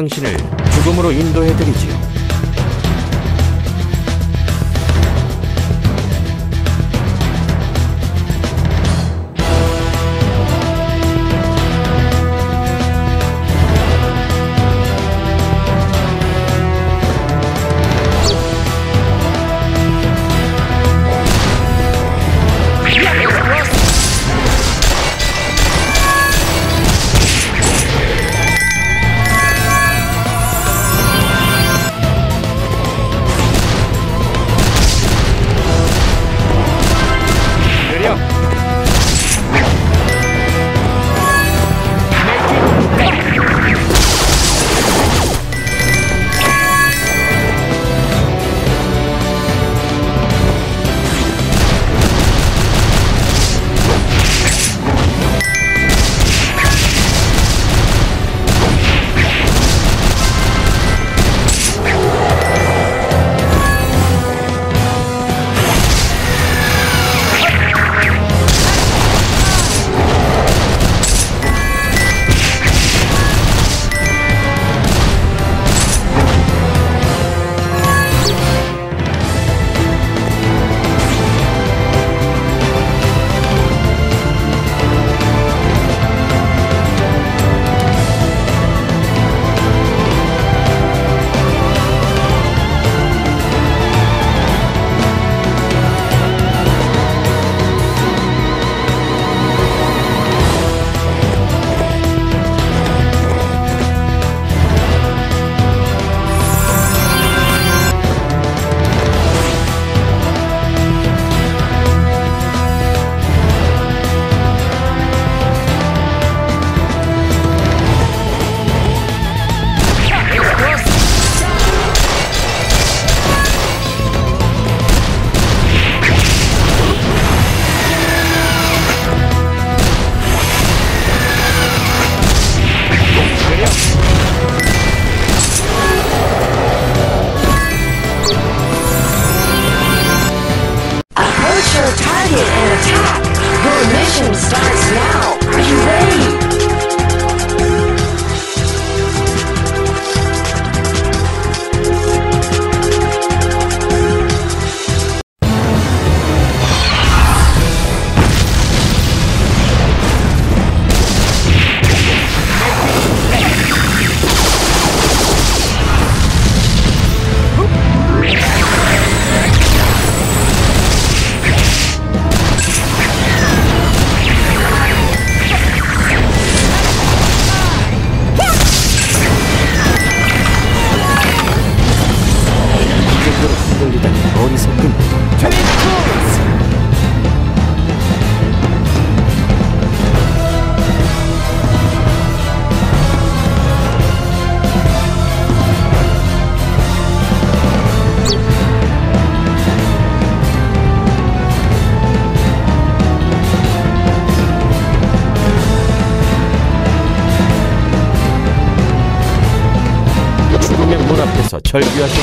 당신을 죽음으로 인도해드리지요. 절규하십시오.